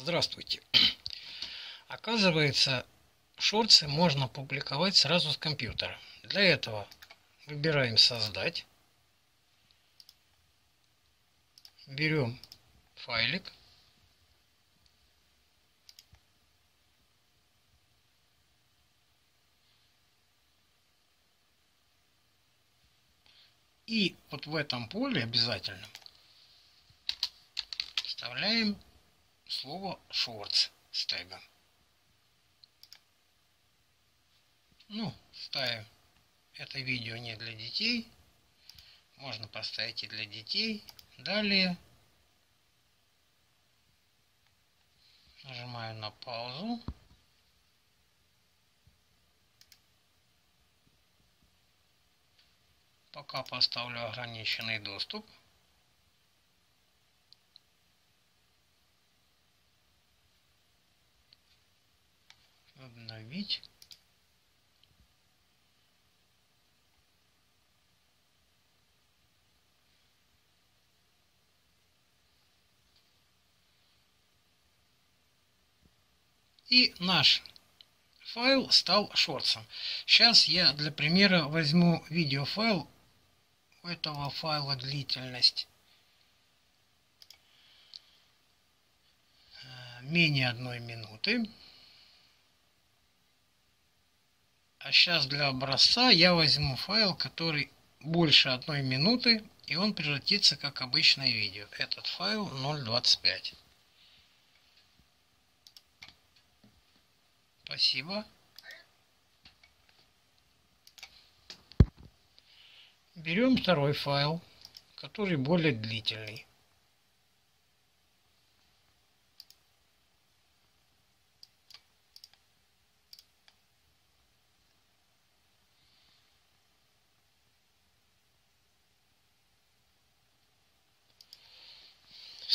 Здравствуйте. Оказывается, шорты можно публиковать сразу с компьютера. Для этого выбираем «Создать». Берем файлик. И вот в этом поле обязательно вставляем слово тегом. Ну, ставим это видео не для детей. Можно поставить и для детей. Далее нажимаю на паузу. Пока поставлю ограниченный доступ. Обновить. И наш файл стал шорцем. Сейчас я для примера возьму видеофайл. У этого файла длительность э, менее одной минуты. А сейчас для образца я возьму файл, который больше одной минуты, и он превратится как обычное видео. Этот файл 0.25. Спасибо. Берем второй файл, который более длительный.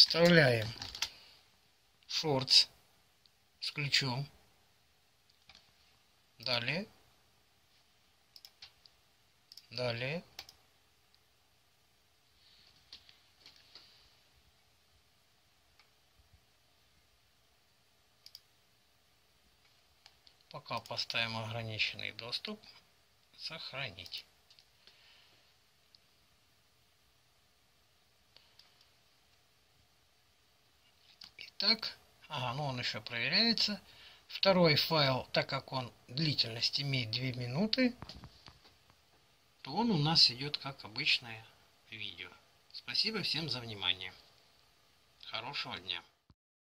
Вставляем шортс с ключом. Далее. Далее. Пока поставим ограниченный доступ. Сохранить. Так, ага, ну он еще проверяется. Второй файл, так как он длительность имеет 2 минуты, то он у нас идет как обычное видео. Спасибо всем за внимание. Хорошего дня.